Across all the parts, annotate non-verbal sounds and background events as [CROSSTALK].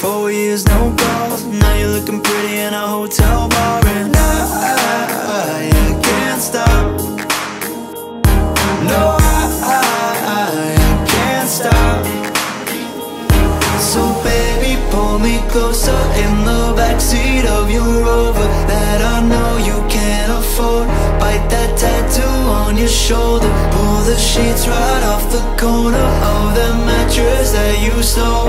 Four years, no calls. Now you're looking pretty in a hotel bar, and I, I, I can't stop. No, I, I, I can't stop. So baby, pull me closer in the backseat of your Rover that I know you can't afford. Bite that tattoo on your shoulder. Pull the sheets right off the corner of the mattress that you stole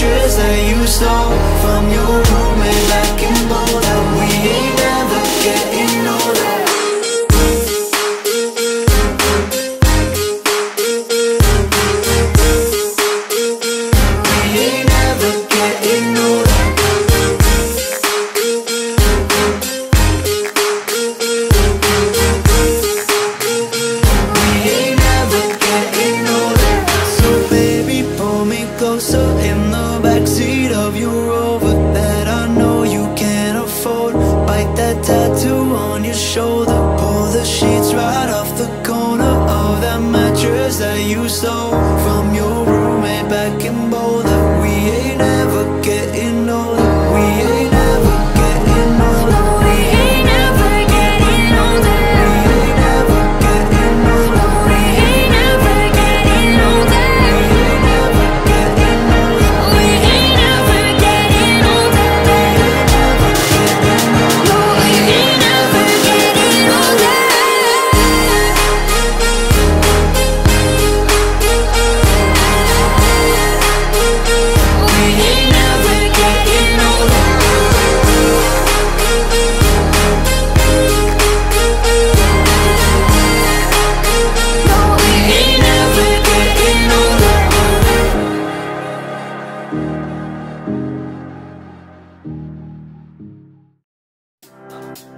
Mattress that you stole from your roommate back in Boulder.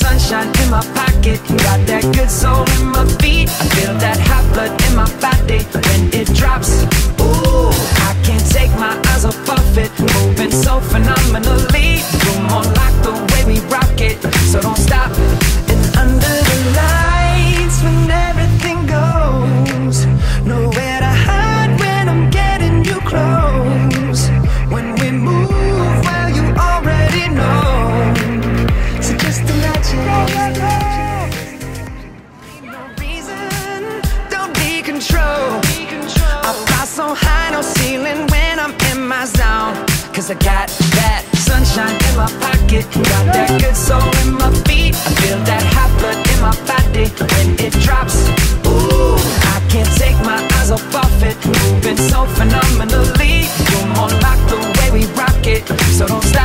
sunshine in my pocket, got that good soul in my feet. I feel that hot blood in my body when it drops. Cause I got that sunshine in my pocket, got that good soul in my feet. I feel that hot blood in my body when it drops. Ooh, I can't take my eyes off of it. Moving so phenomenally. You're more like the way we rock it. So don't stop,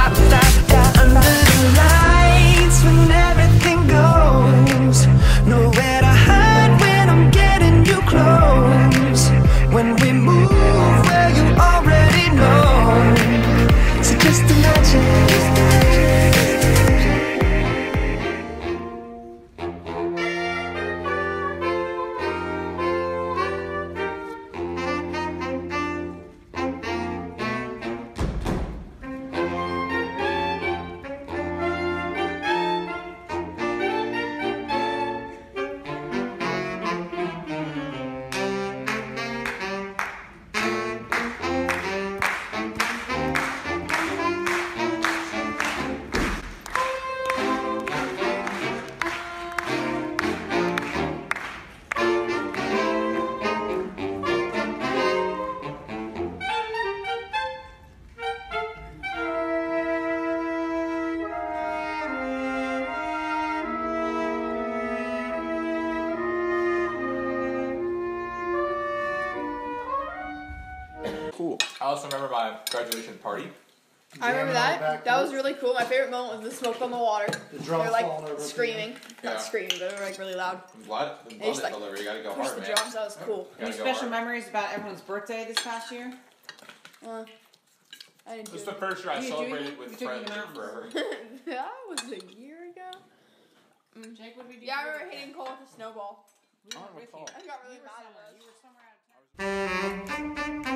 I also remember my graduation party. I remember that. That was really cool. My favorite moment was the smoke on the water. The They drums were like falling over. screaming, Yeah. not screaming, but they were like really loud. I'm glad. Just, they like, fell. You gotta go Push hard, the man. drums. That was cool. You Any gotta go special hard. memories about everyone's birthday this past year? Uh, I didn't do This the it. first year I You do celebrated it? with You took friends me to in forever. [LAUGHS] that was a year ago. Jake, what did we do? Yeah, I remember hitting Cole with a snowball. We were with. I got really mad at somewhere. us. You were somewhere [LAUGHS]